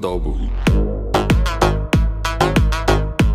Double.